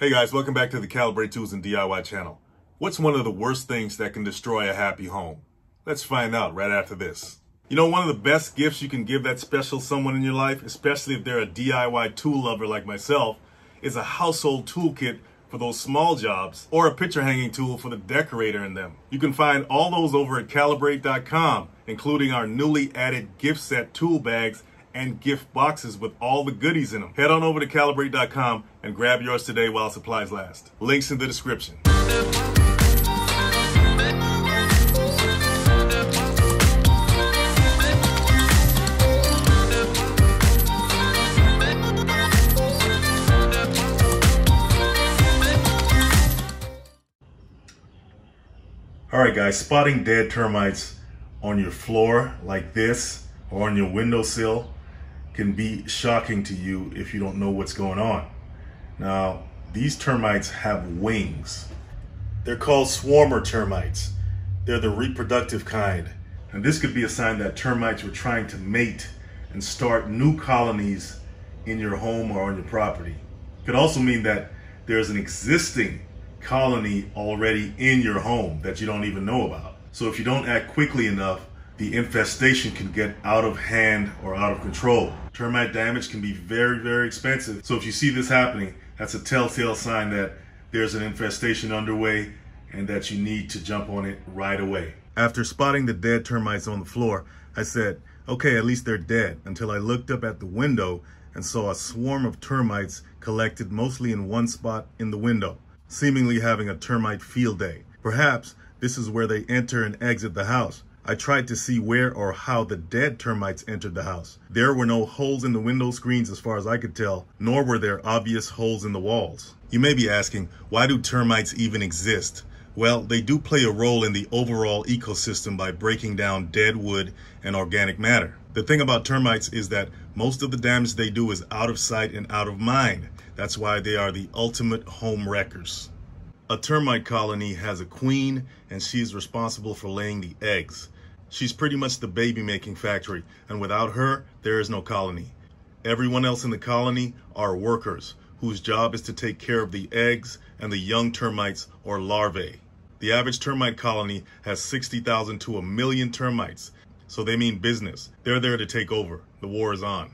Hey guys, welcome back to the Caliber8 Tools and DIY channel. What's one of the worst things that can destroy a happy home? Let's find out right after this. You know, one of the best gifts you can give that special someone in your life, especially if they're a DIY tool lover like myself, is a household toolkit for those small jobs or a picture hanging tool for the decorator in them. You can find all those over at caliber8.com, including our newly added gift set tool bags and gift boxes with all the goodies in them. Head on over to caliber8.com and grab yours today while supplies last. Links in the description. All right, guys, spotting dead termites on your floor like this or on your windowsill can be shocking to you if you don't know what's going on. Now, these termites have wings. They're called swarmer termites. They're the reproductive kind. And this could be a sign that termites were trying to mate and start new colonies in your home or on your property. It could also mean that there's an existing colony already in your home that you don't even know about. So if you don't act quickly enough, the infestation can get out of hand or out of control. Termite damage can be very, very expensive. So if you see this happening, that's a telltale sign that there's an infestation underway and that you need to jump on it right away. After spotting the dead termites on the floor, I said, okay, at least they're dead, until I looked up at the window and saw a swarm of termites collected mostly in one spot in the window, seemingly having a termite field day. Perhaps this is where they enter and exit the house. I tried to see where or how the dead termites entered the house. There were no holes in the window screens as far as I could tell, nor were there obvious holes in the walls. You may be asking, why do termites even exist? Well, they do play a role in the overall ecosystem by breaking down dead wood and organic matter. The thing about termites is that most of the damage they do is out of sight and out of mind. That's why they are the ultimate home wreckers. A termite colony has a queen and she's responsible for laying the eggs. She's pretty much the baby making factory and without her, there is no colony. Everyone else in the colony are workers whose job is to take care of the eggs and the young termites or larvae. The average termite colony has 60,000 to a million termites, so they mean business. They're there to take over. The war is on.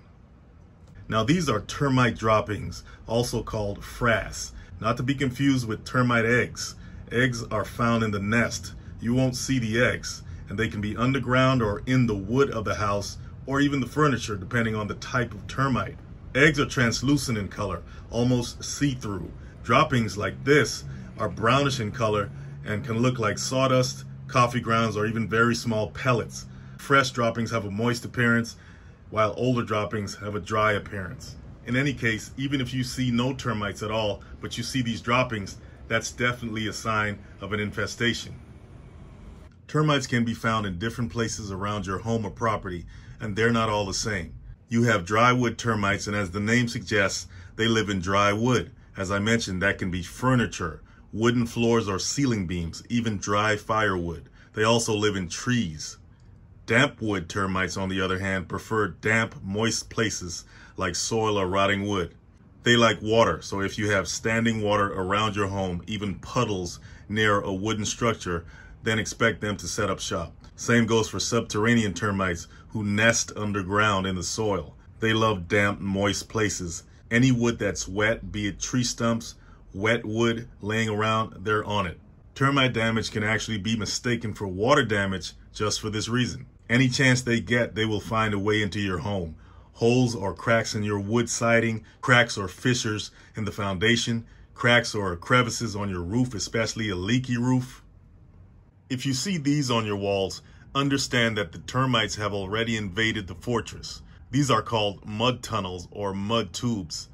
Now these are termite droppings, also called frass. Not to be confused with termite eggs. Eggs are found in the nest. You won't see the eggs, and they can be underground or in the wood of the house or even the furniture, depending on the type of termite. Eggs are translucent in color, almost see-through. Droppings like this are brownish in color and can look like sawdust, coffee grounds, or even very small pellets. Fresh droppings have a moist appearance, while older droppings have a dry appearance. In any case, even if you see no termites at all, but you see these droppings, that's definitely a sign of an infestation. Termites can be found in different places around your home or property, and they're not all the same. You have dry wood termites, and as the name suggests, they live in dry wood. As I mentioned, that can be furniture, wooden floors or ceiling beams, even dry firewood. They also live in trees. Damp wood termites, on the other hand, prefer damp, moist places like soil or rotting wood. They like water, so if you have standing water around your home, even puddles near a wooden structure, then expect them to set up shop. Same goes for subterranean termites who nest underground in the soil. They love damp, moist places. Any wood that's wet, be it tree stumps, wet wood laying around, they're on it. Termite damage can actually be mistaken for water damage just for this reason. Any chance they get, they will find a way into your home. Holes or cracks in your wood siding, cracks or fissures in the foundation, cracks or crevices on your roof, especially a leaky roof. If you see these on your walls, understand that the termites have already invaded the fortress. These are called mud tunnels or mud tubes.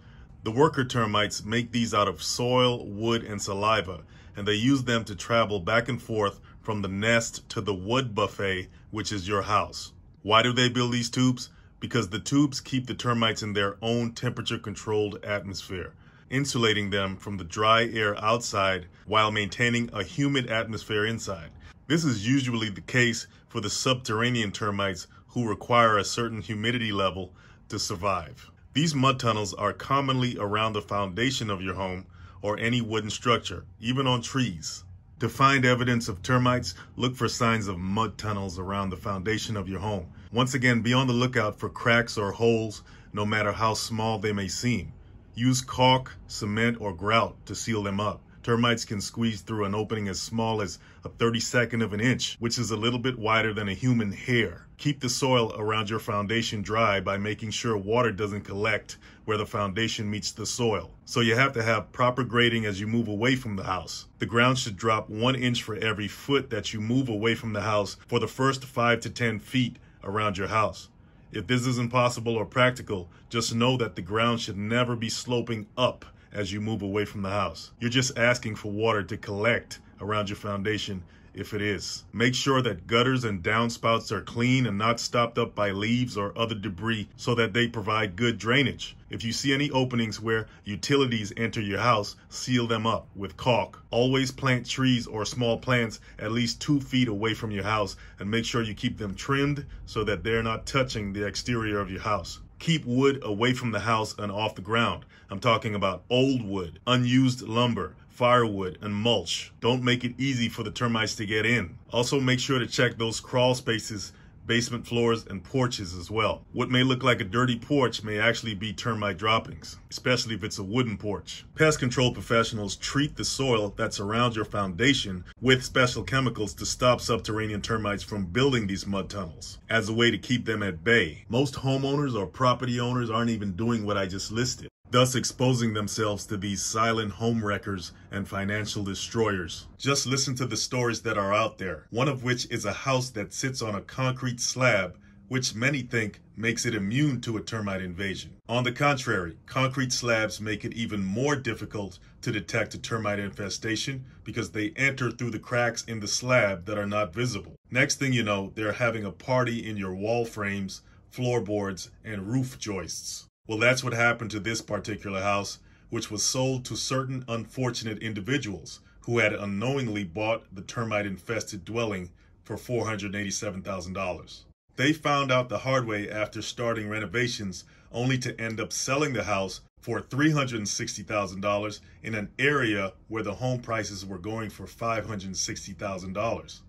The worker termites make these out of soil, wood, and saliva, and they use them to travel back and forth from the nest to the wood buffet, which is your house. Why do they build these tubes? Because the tubes keep the termites in their own temperature controlled atmosphere, insulating them from the dry air outside while maintaining a humid atmosphere inside. This is usually the case for the subterranean termites who require a certain humidity level to survive. These mud tunnels are commonly around the foundation of your home or any wooden structure, even on trees. To find evidence of termites, look for signs of mud tunnels around the foundation of your home. Once again, be on the lookout for cracks or holes, no matter how small they may seem. Use caulk, cement, or grout to seal them up. Termites can squeeze through an opening as small as a 32nd of an inch, which is a little bit wider than a human hair. Keep the soil around your foundation dry by making sure water doesn't collect where the foundation meets the soil. So you have to have proper grading as you move away from the house. The ground should drop one inch for every foot that you move away from the house for the first five to 10 feet around your house. If this isn't possible or practical, just know that the ground should never be sloping up as you move away from the house. You're just asking for water to collect around your foundation if it is. Make sure that gutters and downspouts are clean and not stopped up by leaves or other debris so that they provide good drainage. If you see any openings where utilities enter your house, seal them up with caulk. Always plant trees or small plants at least two feet away from your house and make sure you keep them trimmed so that they're not touching the exterior of your house. Keep wood away from the house and off the ground. I'm talking about old wood, unused lumber, firewood, and mulch. Don't make it easy for the termites to get in. Also make sure to check those crawl spaces basement floors, and porches as well. What may look like a dirty porch may actually be termite droppings, especially if it's a wooden porch. Pest control professionals treat the soil that surrounds your foundation with special chemicals to stop subterranean termites from building these mud tunnels as a way to keep them at bay. Most homeowners or property owners aren't even doing what I just listed thus exposing themselves to these silent home wreckers and financial destroyers. Just listen to the stories that are out there, one of which is a house that sits on a concrete slab which many think makes it immune to a termite invasion. On the contrary, concrete slabs make it even more difficult to detect a termite infestation because they enter through the cracks in the slab that are not visible. Next thing you know, they're having a party in your wall frames, floorboards, and roof joists. Well, that's what happened to this particular house, which was sold to certain unfortunate individuals who had unknowingly bought the termite infested dwelling for $487,000. They found out the hard way after starting renovations, only to end up selling the house for $360,000 in an area where the home prices were going for $560,000.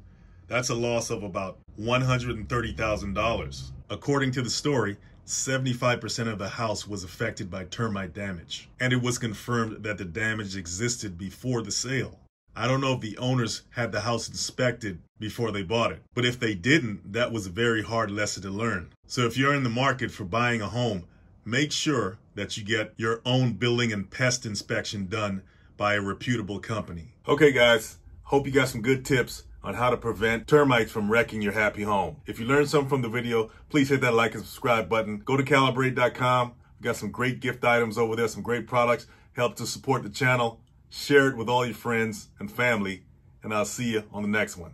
That's a loss of about $130,000. According to the story, 75% of the house was affected by termite damage, and it was confirmed that the damage existed before the sale. I don't know if the owners had the house inspected before they bought it, but if they didn't, that was a very hard lesson to learn. So if you're in the market for buying a home, make sure that you get your own building and pest inspection done by a reputable company. Okay, guys, hope you got some good tips on how to prevent termites from wrecking your happy home. If you learned something from the video, please hit that like and subscribe button. Go to caliber8.com. We got some great gift items over there, some great products. Help to support the channel. Share it with all your friends and family, and I'll see you on the next one.